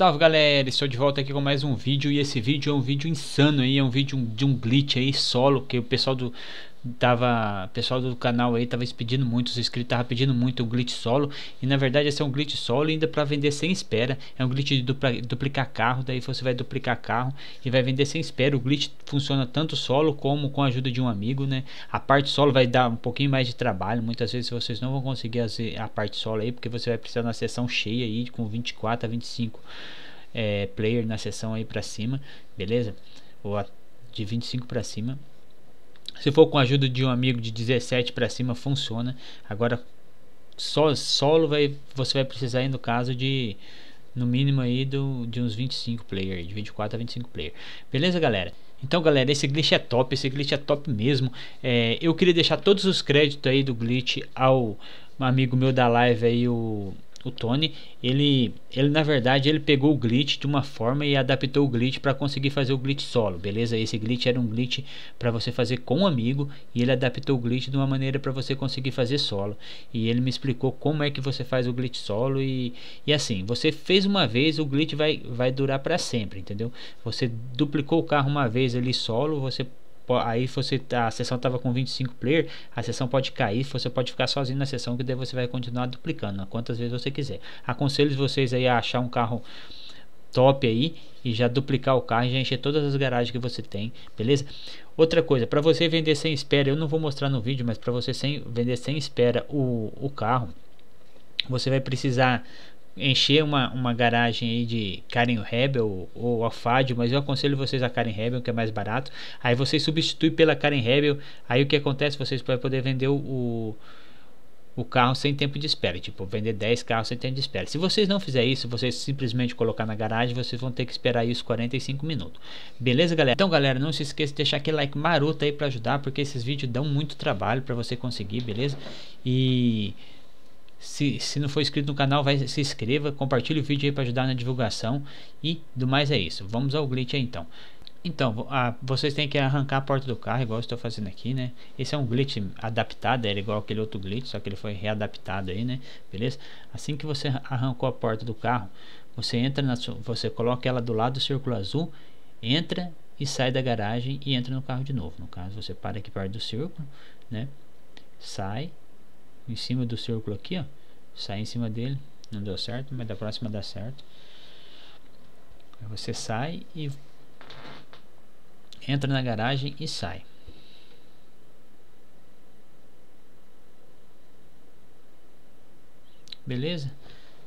Salve galera, estou de volta aqui com mais um vídeo. E esse vídeo é um vídeo insano aí, é um vídeo de um glitch aí solo que o pessoal do tava, pessoal do canal aí tava pedindo muito, os inscritos tava pedindo muito o glitch solo e na verdade esse é um glitch solo ainda para vender sem espera, é um glitch de dupla, duplicar carro, daí você vai duplicar carro e vai vender sem espera, o glitch funciona tanto solo como com a ajuda de um amigo, né? A parte solo vai dar um pouquinho mais de trabalho, muitas vezes vocês não vão conseguir fazer a parte solo aí porque você vai precisar na sessão cheia aí com 24 a 25 é, player na sessão aí para cima, beleza? Ou a, de 25 para cima. Se for com a ajuda de um amigo de 17 para cima funciona. Agora só solo vai você vai precisar no caso de no mínimo aí do, de uns 25 player, de 24 a 25 player. Beleza, galera? Então, galera, esse glitch é top, esse glitch é top mesmo. É, eu queria deixar todos os créditos aí do glitch ao amigo meu da live aí, o o Tony, ele, ele na verdade ele pegou o glitch de uma forma e adaptou o glitch para conseguir fazer o glitch solo, beleza? Esse glitch era um glitch para você fazer com um amigo e ele adaptou o glitch de uma maneira para você conseguir fazer solo. E ele me explicou como é que você faz o glitch solo e, e assim, você fez uma vez, o glitch vai, vai durar para sempre, entendeu? Você duplicou o carro uma vez ali solo, você aí você a sessão estava com 25 player, a sessão pode cair, você pode ficar sozinho na sessão que daí você vai continuar duplicando, quantas vezes você quiser. Aconselho vocês aí a achar um carro top aí e já duplicar o carro e já encher todas as garagens que você tem, beleza? Outra coisa, para você vender sem espera, eu não vou mostrar no vídeo, mas para você sem, vender sem espera o, o carro, você vai precisar encher uma, uma garagem aí de Karen Rebel ou Alfadio, mas eu aconselho vocês a Karen Rebel, que é mais barato. Aí vocês substituem pela Karen Rebel, aí o que acontece? Vocês podem poder vender o, o carro sem tempo de espera, tipo, vender 10 carros sem tempo de espera. Se vocês não fizerem isso, vocês simplesmente colocar na garagem, vocês vão ter que esperar isso 45 minutos. Beleza, galera? Então, galera, não se esqueça de deixar aquele like maroto aí para ajudar, porque esses vídeos dão muito trabalho para você conseguir, beleza? E se, se não for inscrito no canal, vai se inscreva, compartilhe o vídeo aí para ajudar na divulgação e do mais é isso. Vamos ao glitch aí então. Então, a, vocês têm que arrancar a porta do carro, igual eu estou fazendo aqui, né? Esse é um glitch adaptado, era igual aquele outro glitch, só que ele foi readaptado aí, né? Beleza? Assim que você arrancou a porta do carro, você entra na sua, você coloca ela do lado do círculo azul, entra e sai da garagem e entra no carro de novo. No caso, você para aqui perto do círculo, né? Sai em cima do círculo aqui, ó. Sai em cima dele, não deu certo, mas da próxima dá certo. Você sai e entra na garagem e sai. Beleza?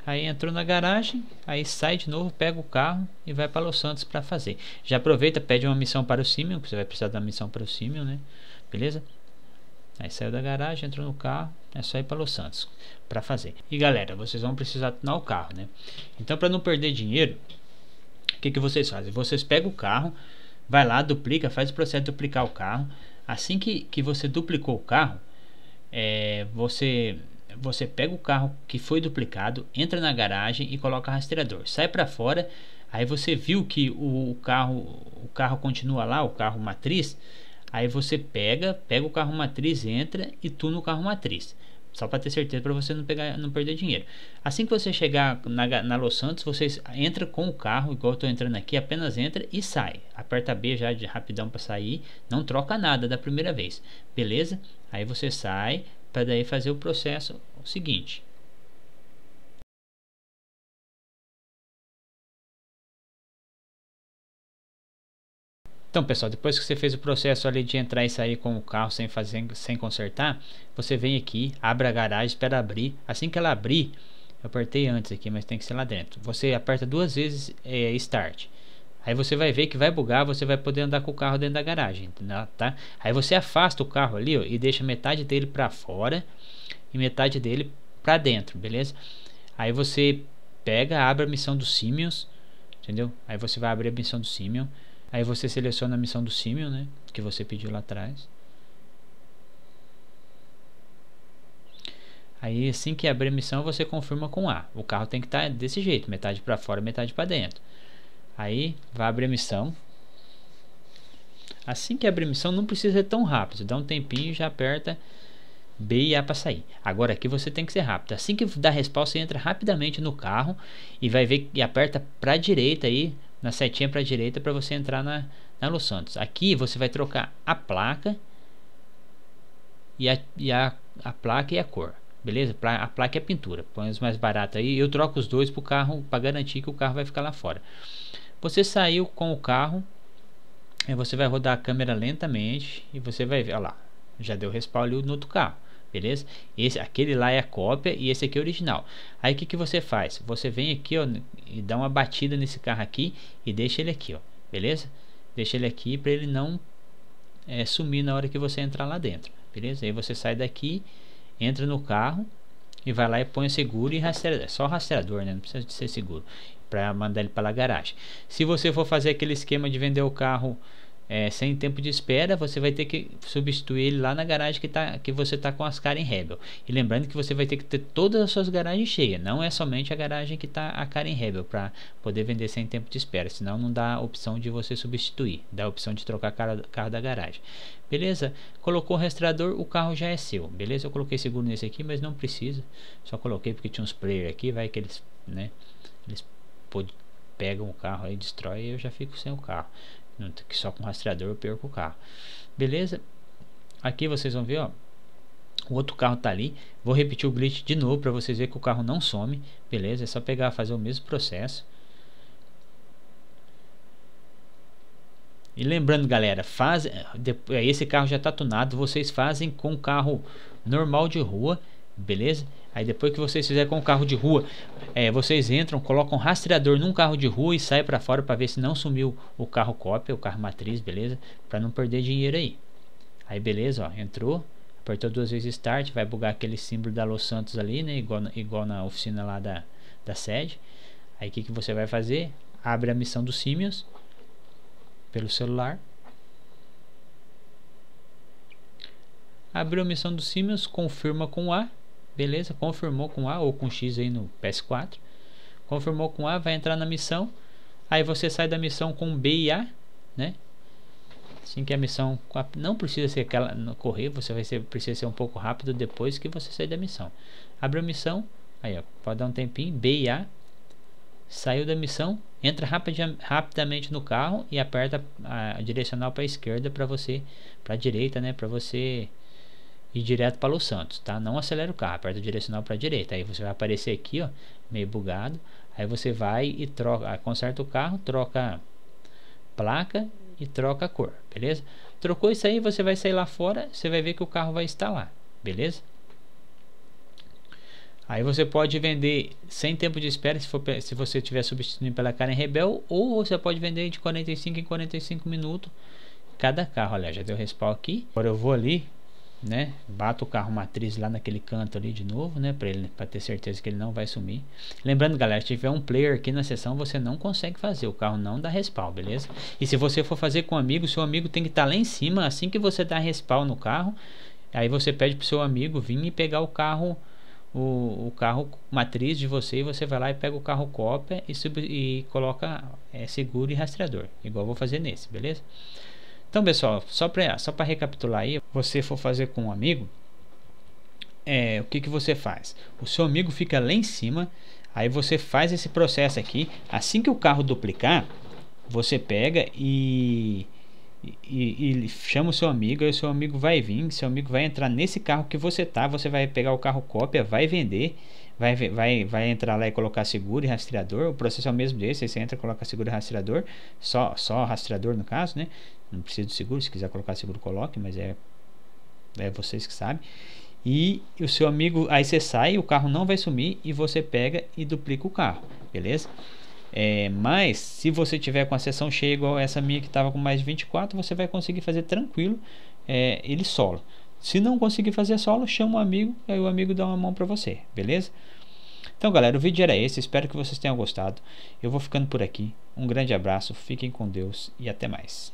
Aí entrou na garagem, aí sai de novo, pega o carro e vai para Los Santos para fazer. Já aproveita, pede uma missão para o Simeon, que você vai precisar da missão para o Simeon, né? Beleza? Aí saiu da garagem, entrou no carro, é só ir para Los Santos para fazer. E galera, vocês vão precisar tunar o carro, né? Então, para não perder dinheiro, o que, que vocês fazem? Vocês pegam o carro, vai lá, duplica, faz o processo de duplicar o carro. Assim que, que você duplicou o carro, é, você você pega o carro que foi duplicado, entra na garagem e coloca rastreador. Sai para fora, aí você viu que o, o carro o carro continua lá, o carro matriz Aí você pega, pega o carro matriz, entra e tuna o carro matriz. Só para ter certeza para você não pegar, não perder dinheiro. Assim que você chegar na, na Los Santos, você entra com o carro, igual eu tô entrando aqui, apenas entra e sai. Aperta B já de rapidão para sair, não troca nada da primeira vez. Beleza? Aí você sai para daí fazer o processo seguinte. Então, pessoal, depois que você fez o processo ali de entrar e sair com o carro sem fazer, sem consertar, você vem aqui, abre a garagem, espera abrir. Assim que ela abrir, eu apertei antes aqui, mas tem que ser lá dentro. Você aperta duas vezes é, Start. Aí você vai ver que vai bugar, você vai poder andar com o carro dentro da garagem, tá? Aí você afasta o carro ali ó, e deixa metade dele para fora e metade dele para dentro, beleza? Aí você pega, abre a missão do Simios, entendeu? Aí você vai abrir a missão do Simion. Aí você seleciona a missão do Simeon, né? Que você pediu lá atrás. Aí assim que abrir a missão você confirma com A. O carro tem que estar tá desse jeito, metade para fora, metade para dentro. Aí vai abrir a missão. Assim que abrir a missão não precisa ser tão rápido, dá um tempinho e já aperta B e A para sair. Agora aqui você tem que ser rápido. Assim que dá resposta, você entra rapidamente no carro e vai ver e aperta para direita aí, na setinha para a direita para você entrar na, na Los Santos. Aqui você vai trocar a placa e a, e a, a placa e a cor. Beleza? A placa é pintura. Põe os mais baratos aí. Eu troco os dois para o carro para garantir que o carro vai ficar lá fora. Você saiu com o carro. Você vai rodar a câmera lentamente e você vai ver, olha lá, já deu respawn ali no outro carro beleza? Esse, aquele lá é a cópia e esse aqui é o original. Aí o que, que você faz? Você vem aqui ó, e dá uma batida nesse carro aqui e deixa ele aqui, ó, beleza? Deixa ele aqui para ele não é, sumir na hora que você entrar lá dentro, beleza? Aí você sai daqui, entra no carro e vai lá e põe seguro e rastreador, é só rastreador, né? Não precisa de ser seguro para mandar ele para a garagem. Se você for fazer aquele esquema de vender o carro é, sem tempo de espera, você vai ter que substituir ele lá na garagem que, tá, que você está com as Karen Rebel. E lembrando que você vai ter que ter todas as suas garagens cheias, não é somente a garagem que está a Karen Rebel para poder vender sem tempo de espera, senão não dá a opção de você substituir, dá a opção de trocar carro, carro da garagem. Beleza? Colocou o rastreador, o carro já é seu. Beleza? Eu coloquei seguro nesse aqui, mas não precisa. Só coloquei porque tinha uns players aqui, vai que eles, né, eles pegam o carro e destrói e eu já fico sem o carro que só com rastreador eu perco o carro. Beleza? Aqui vocês vão ver, ó. O outro carro tá ali. Vou repetir o glitch de novo para vocês verem que o carro não some. Beleza? É só pegar fazer o mesmo processo. E lembrando, galera, faz, é, esse carro já está tunado. Vocês fazem com carro normal de rua, beleza? Aí depois que vocês fizerem com o carro de rua, é, vocês entram, colocam um rastreador num carro de rua e saem para fora para ver se não sumiu o carro cópia, o carro matriz, beleza? Para não perder dinheiro aí. Aí beleza, ó, entrou, apertou duas vezes start, vai bugar aquele símbolo da Los Santos ali, né? Igual, igual na oficina lá da, da sede. Aí o que, que você vai fazer? Abre a missão dos símios pelo celular. Abriu a missão dos símios, confirma com A Beleza, confirmou com A ou com X aí no PS4. Confirmou com A, vai entrar na missão. Aí você sai da missão com B e A, né? Assim que a missão não precisa ser aquela correr, você vai ser precisa ser um pouco rápido depois que você sair da missão. Abre a missão, aí ó, pode dar um tempinho, B e A. Saiu da missão, entra rapid, rapidamente no carro e aperta a, a direcional para a esquerda para você, para a direita, né, para você e direto para Los Santos, tá? Não acelera o carro, aperta o direcional para a direita. Aí você vai aparecer aqui, ó, meio bugado. Aí você vai e troca, conserta o carro, troca placa e troca cor, beleza? Trocou isso aí, você vai sair lá fora, você vai ver que o carro vai estar lá, beleza? Aí você pode vender sem tempo de espera se, for, se você estiver substituindo pela Karen Rebel ou você pode vender de 45 em 45 minutos cada carro. Olha, já deu respawn aqui. Agora eu vou ali né? Bata o carro matriz lá naquele canto ali de novo, né? Para ele, para ter certeza que ele não vai sumir. Lembrando, galera, se tiver um player aqui na sessão, você não consegue fazer. O carro não dá respawn, beleza? E se você for fazer com um amigo, seu amigo tem que estar tá lá em cima assim que você dá respawn no carro. Aí você pede pro seu amigo vir e pegar o carro, o, o carro matriz de você e você vai lá e pega o carro cópia e, sub, e coloca é, seguro e rastreador, igual eu vou fazer nesse, beleza? Então, pessoal, só para só recapitular aí, você for fazer com um amigo, é, o que, que você faz? O seu amigo fica lá em cima, aí você faz esse processo aqui. Assim que o carro duplicar, você pega e, e, e, chama o seu amigo, aí o seu amigo vai vir, seu amigo vai entrar nesse carro que você tá, você vai pegar o carro cópia, vai vender, vai, vai, vai entrar lá e colocar seguro e rastreador. O processo é o mesmo desse, aí você entra, coloca seguro e rastreador, só, só rastreador no caso, né? Não precisa de seguro, se quiser colocar seguro, coloque, mas é, é vocês que sabem. E o seu amigo, aí você sai, o carro não vai sumir e você pega e duplica o carro, beleza? É, mas se você tiver com a sessão cheia igual essa minha que estava com mais de 24, você vai conseguir fazer tranquilo é, ele solo. Se não conseguir fazer solo, chama um amigo, aí o amigo dá uma mão para você, beleza? Então, galera, o vídeo era esse. Espero que vocês tenham gostado. Eu vou ficando por aqui. Um grande abraço, fiquem com Deus e até mais.